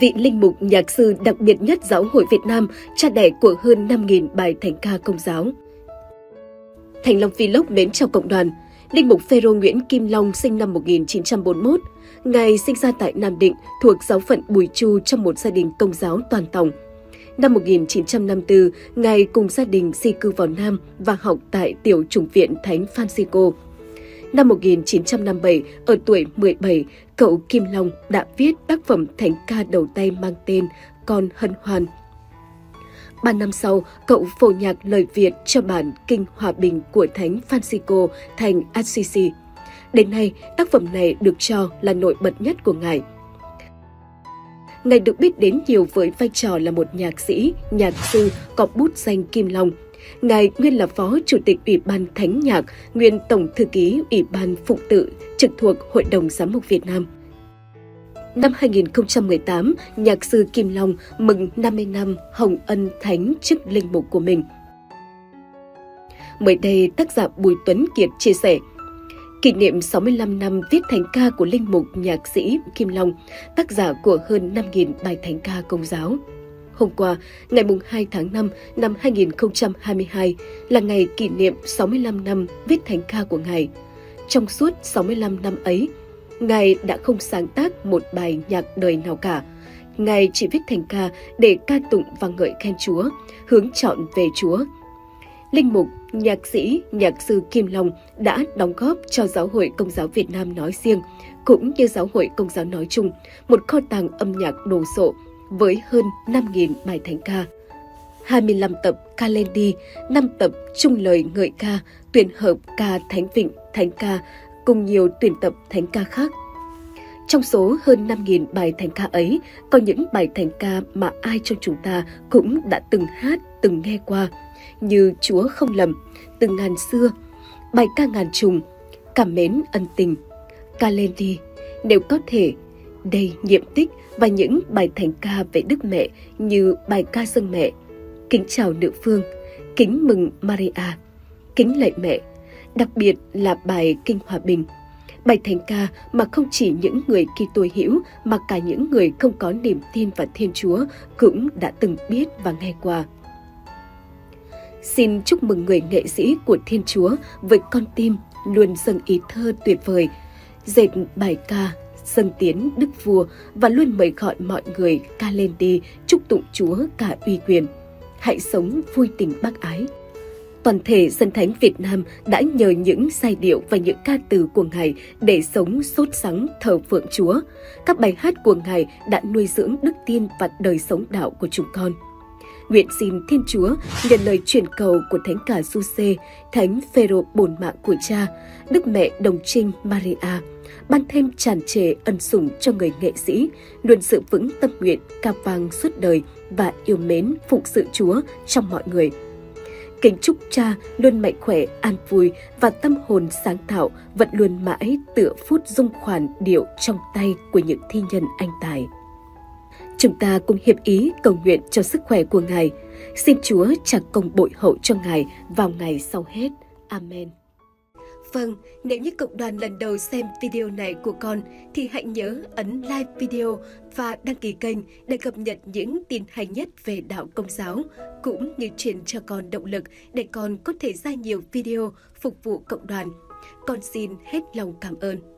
vị linh mục nhạc sư đặc biệt nhất giáo hội Việt Nam, cha đẻ của hơn 5.000 bài thánh ca công giáo. Thành Long Vlog mến chào cộng đoàn. Linh mục Phêrô Nguyễn Kim Long sinh năm 1941. Ngài sinh ra tại Nam Định, thuộc giáo phận Bùi Chu trong một gia đình công giáo toàn tổng. Năm 1954, Ngài cùng gia đình di cư vào Nam và học tại Tiểu chủng viện Thánh Francisco. Năm 1957, ở tuổi 17, cậu Kim Long đã viết tác phẩm thánh ca đầu tay mang tên Con Hân Hoan. Ba năm sau, cậu phổ nhạc lời Việt cho bản Kinh Hòa Bình của Thánh Francisco thành Assisi. Đến nay, tác phẩm này được cho là nổi bật nhất của ngài. Ngài được biết đến nhiều với vai trò là một nhạc sĩ, nhạc sư có bút danh Kim Long – Ngài nguyên là Phó Chủ tịch Ủy ban Thánh nhạc, nguyên Tổng Thư ký Ủy ban Phụng tự, trực thuộc Hội đồng Giám mục Việt Nam. Năm 2018, nhạc sư Kim Long mừng 50 năm Hồng Ân Thánh chức linh mục của mình. Mới đây, tác giả Bùi Tuấn Kiệt chia sẻ, Kỷ niệm 65 năm viết thánh ca của linh mục nhạc sĩ Kim Long, tác giả của hơn 5.000 bài thánh ca công giáo. Hôm qua, ngày 2 tháng 5 năm 2022 là ngày kỷ niệm 65 năm viết thánh ca của Ngài. Trong suốt 65 năm ấy, Ngài đã không sáng tác một bài nhạc đời nào cả. Ngài chỉ viết thành ca để ca tụng và ngợi khen Chúa, hướng chọn về Chúa. Linh mục, nhạc sĩ, nhạc sư Kim Long đã đóng góp cho Giáo hội Công giáo Việt Nam nói riêng, cũng như Giáo hội Công giáo nói chung, một kho tàng âm nhạc đồ sộ với hơn 5.000 bài thánh ca. 25 tập Kalendi, 5 tập Trung lời ngợi ca, tuyển hợp ca Thánh Vịnh, Thánh ca cùng nhiều tuyển tập thánh ca khác. Trong số hơn 5.000 bài thánh ca ấy, có những bài thánh ca mà ai trong chúng ta cũng đã từng hát, từng nghe qua, như Chúa không lầm, từng ngàn xưa, bài ca ngàn trùng, cảm mến ân tình, Kalendi, nếu có thể đầy nhiệm tích và những bài thánh ca về Đức Mẹ như bài ca dân mẹ, kính chào nữ phương, kính mừng Maria, kính lạy mẹ, đặc biệt là bài Kinh Hòa Bình. Bài thánh ca mà không chỉ những người Kitô hữu mà cả những người không có niềm tin vào Thiên Chúa cũng đã từng biết và nghe qua. Xin chúc mừng người nghệ sĩ của Thiên Chúa với con tim luôn dâng ý thơ tuyệt vời, dệt bài ca dâng tiến đức vua và luôn mời gọi mọi người ca lên đi chúc tụng Chúa cả uy quyền. Hãy sống vui tình bác ái. Toàn thể dân thánh Việt Nam đã nhờ những giai điệu và những ca từ của Ngài để sống sốt sắng thờ phượng Chúa. Các bài hát của Ngài đã nuôi dưỡng đức tin và đời sống đạo của chúng con. Nguyện xin Thiên Chúa nhận lời truyền cầu của Thánh Cả Giuse, Thánh Phêrô bổn mạng của Cha, Đức Mẹ Đồng Trinh Maria, ban thêm tràn trề ân sủng cho người nghệ sĩ, luôn sự vững tâm nguyện ca vang suốt đời và yêu mến phụng sự Chúa trong mọi người. Kính chúc cha luôn mạnh khỏe, an vui và tâm hồn sáng tạo vẫn luôn mãi tựa phút dung khoản điệu trong tay của những thi nhân anh tài. Chúng ta cùng hiệp ý cầu nguyện cho sức khỏe của Ngài. Xin Chúa trả công bội hậu cho Ngài vào ngày sau hết. Amen. Vâng, nếu như cộng đoàn lần đầu xem video này của con thì hãy nhớ ấn like video và đăng ký kênh để cập nhật những tin hay nhất về đạo công giáo, cũng như truyền cho con động lực để con có thể ra nhiều video phục vụ cộng đoàn. Con xin hết lòng cảm ơn.